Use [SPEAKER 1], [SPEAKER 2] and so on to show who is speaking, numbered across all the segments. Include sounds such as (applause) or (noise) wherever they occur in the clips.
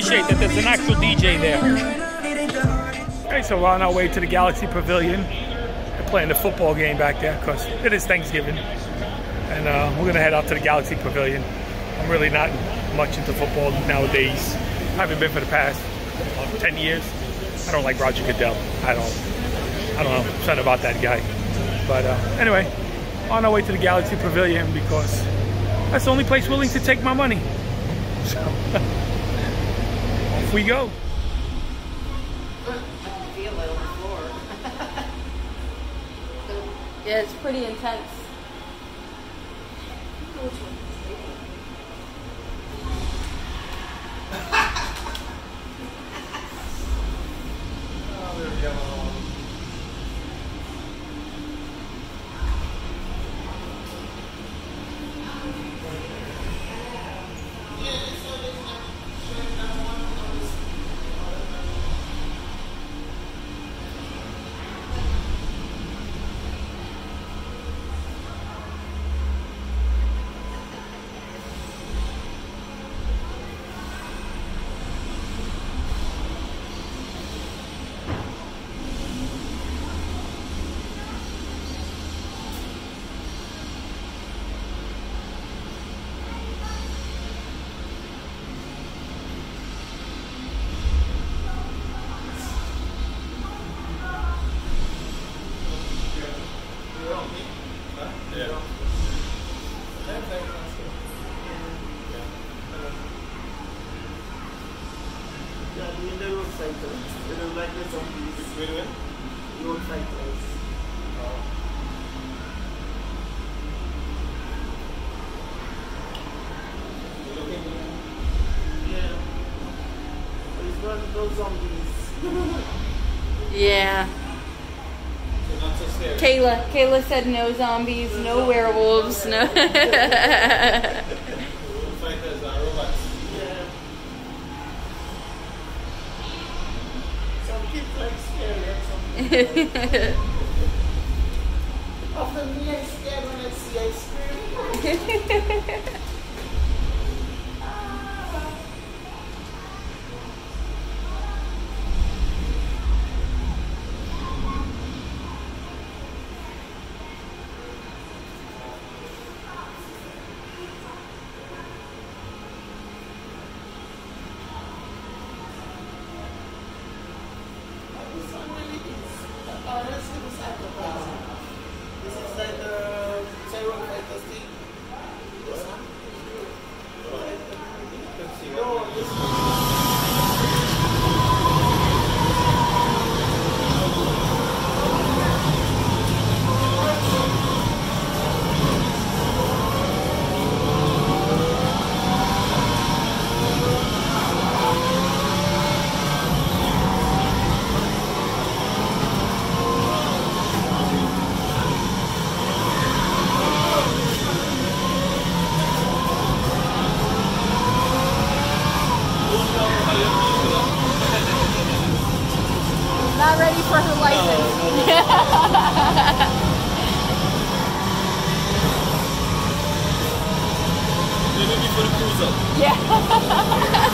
[SPEAKER 1] appreciate that there's an actual DJ there.
[SPEAKER 2] Okay, so we're on our way to the Galaxy Pavilion. We're playing the football game back there because it is Thanksgiving. And uh, we're going to head out to the Galaxy Pavilion. I'm really not much into football nowadays. I haven't been for the past 10 years. I don't like Roger Goodell. I don't. I don't know. Something about that guy. But uh, anyway, on our way to the Galaxy Pavilion because that's the only place willing to take my money. So, (laughs) off we go. (laughs)
[SPEAKER 3] Yeah, it's pretty intense.
[SPEAKER 4] They don't like the zombies. Road cycles. Yeah. But it's zombies.
[SPEAKER 3] Yeah. Kayla. Kayla said no zombies, no werewolves, no. (laughs)
[SPEAKER 4] yeah. Some kids like scary (laughs) and some Often me I scared when I see ice cream. (laughs) Honestly, this advertising. This is like the Fighters thing. This
[SPEAKER 3] Not ready for her license. (laughs) Yeah. (laughs)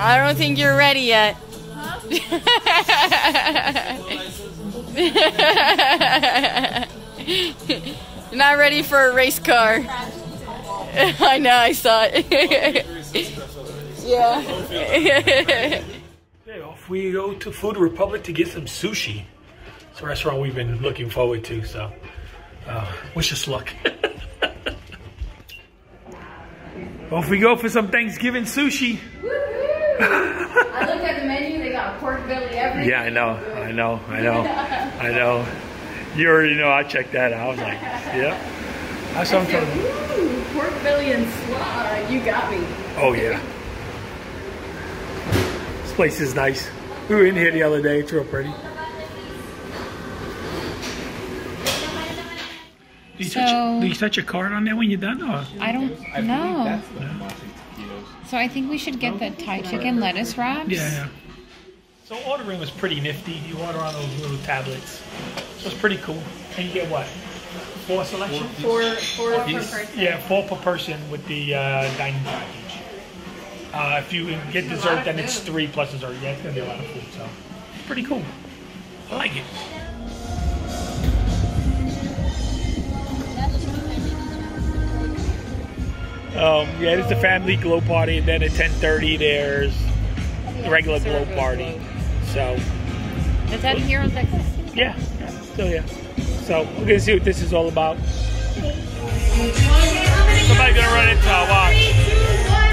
[SPEAKER 3] I don't think you're ready yet. you're (laughs) not ready for a race car. (laughs) I know, I saw it. (laughs) yeah.
[SPEAKER 2] Okay, off we go to Food Republic to get some sushi. It's a restaurant we've been looking forward to, so uh, wish us luck. off we go for some Thanksgiving sushi.
[SPEAKER 3] I looked at the menu, they got pork belly everything.
[SPEAKER 2] Yeah, I know, (laughs) I know, I know, I know. You already know I checked that out. I was like, yep. That's what I'm talking about.
[SPEAKER 3] Ooh, pork belly and slaw. You got me.
[SPEAKER 2] Oh yeah. This place is nice. We were in here the other day. It's real pretty. Do you, touch,
[SPEAKER 5] So-
[SPEAKER 2] do you touch your card on there when you're done? Or?
[SPEAKER 5] I don't know. So I think we should get the Thai chicken lettuce wraps.
[SPEAKER 2] Yeah, yeah. So ordering was pretty nifty. You order on those little tablets. So it's pretty cool. And you get what? Four selection?
[SPEAKER 3] Four, four per person.
[SPEAKER 2] Yeah, four per person with the uh, dining package. Uh, if you get dessert, then it's three plus dessert. Yeah, it's gonna be a lot of food, so it's pretty cool. I like it. Um, yeah, it's the family glow party, and then at 10:30 there's the regular glow party. So
[SPEAKER 5] Is that here on Texas?
[SPEAKER 2] yeah, So yeah. So we're gonna see what this is all about. Somebody's gonna run into our watch.